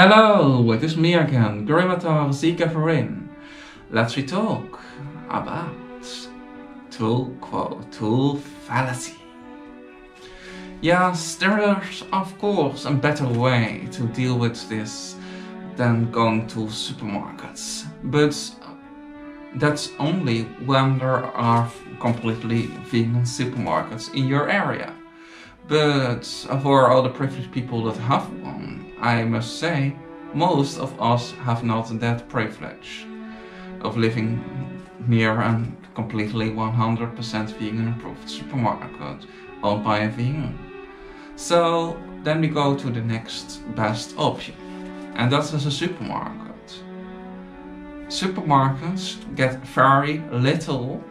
Hello, it is me again, Grimatar Zika Verin. Let's we talk about tu quoque, tool fallacy. Yes, there is of course a better way to deal with this than going to supermarkets, but that's only when there are completely vegan supermarkets in your area. But for all the privileged people that have one, I must say, most of us have not that privilege of living near a completely 100% vegan approved supermarket owned by a vegan. So then we go to the next best option, and that is a supermarket. Supermarkets get very little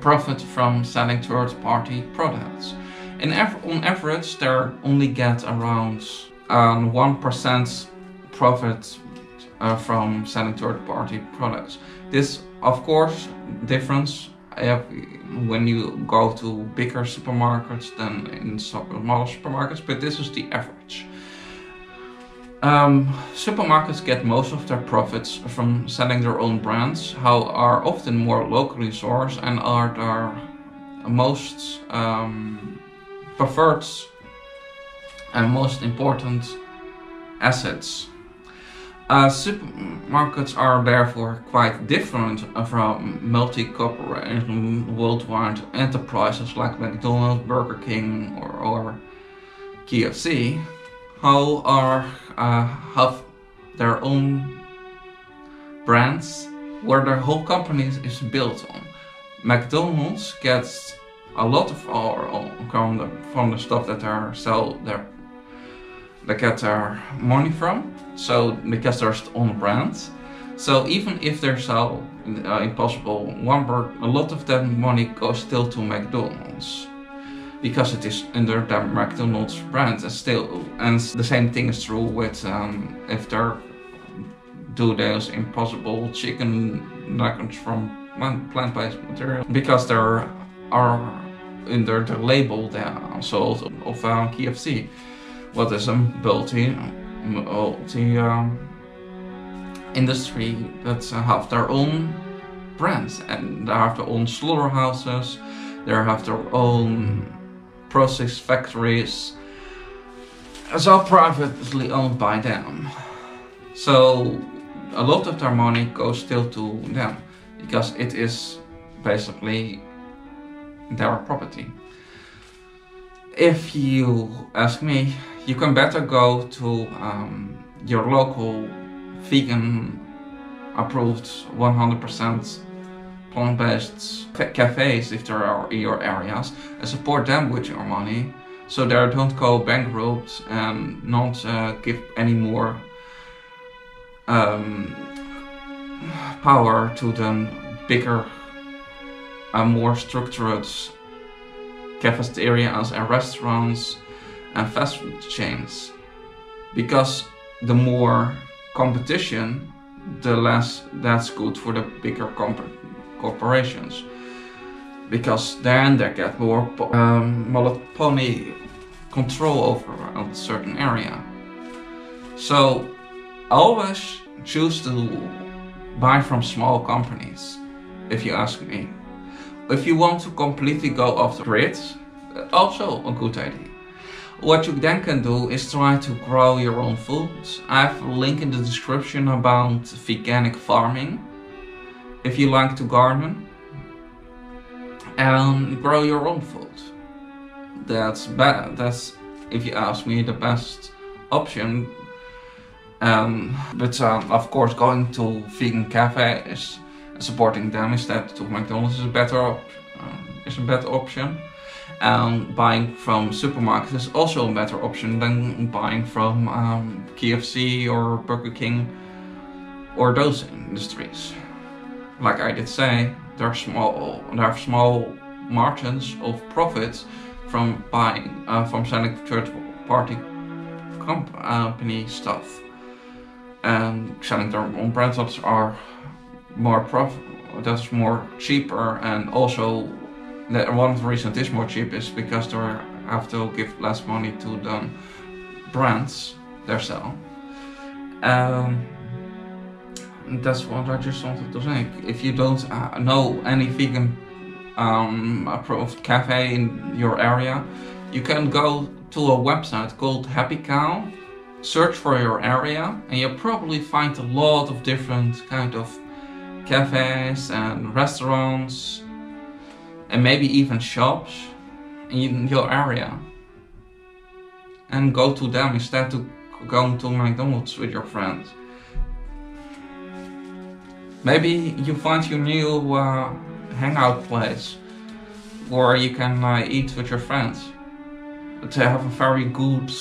profit from selling third-party products. In on average, they only get around 1% um, profit uh, from selling third-party products. This, of course, difference uh, when you go to bigger supermarkets than in smaller supermarkets, but this is the average. Um, supermarkets get most of their profits from selling their own brands, how are often more locally sourced and are their most um, preferred and most important assets. Uh, supermarkets are therefore quite different from multi-corporation worldwide enterprises like McDonald's, Burger King or, or KFC, who are uh, have their own brands where their whole company is built on. McDonald's gets a lot of our from the, from the stuff that they sell their they get their money from. So because there's own brands. So even if they sell uh, Impossible one bird, a lot of that money goes still to McDonald's because it is under the McDonald's brand and still and the same thing is true with um, if they do those impossible chicken nuggets from plant-based material because there are under the label they are sold of uh, KFC what is a multi multi um, industry that have their own brands and they have their own slaughterhouses they have their own process factories it's all privately owned by them. So a lot of their money goes still to them because it is basically their property. If you ask me, you can better go to um, your local vegan approved 100% plant-based cafes if there are in your areas. And support them with your money. So they don't go bankrupt and not uh, give any more um, power to the bigger and more structured cafeterias and restaurants and fast food chains. Because the more competition the less that's good for the bigger company corporations because then they get more um, monopoly control over a certain area. So always choose to buy from small companies, if you ask me. If you want to completely go off the grid, also a good idea. What you then can do is try to grow your own food. I have a link in the description about veganic farming if you like to garden and grow your own food. That's bad. That's, if you ask me, the best option. Um, but um, of course, going to vegan cafes and supporting them instead to McDonald's is a better op um, is a better option. And buying from supermarkets is also a better option than buying from um, KFC or Burger King or those industries like I did say, there are small, there are small margins of profits from buying, uh, from selling third-party company stuff, and selling their own that are more profit, that's more cheaper, and also one of the reasons it is more cheap is because they have to give less money to the brands themselves. Um, that's what I just wanted to say. If you don't uh, know any vegan um, approved cafe in your area, you can go to a website called Happy Cow, search for your area, and you'll probably find a lot of different kind of cafes and restaurants, and maybe even shops in your area. And go to them instead of going to McDonald's with your friends. Maybe you find your new uh, hangout place where you can uh, eat with your friends. To have a very good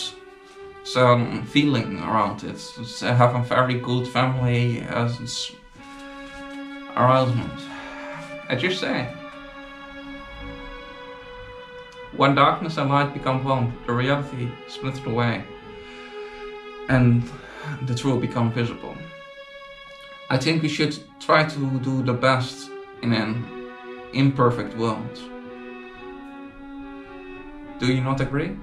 some feeling around it. To have a very good family as arousement. As you say. When darkness and light become one, the reality splits away and the truth become visible. I think we should try to do the best in an imperfect world. Do you not agree?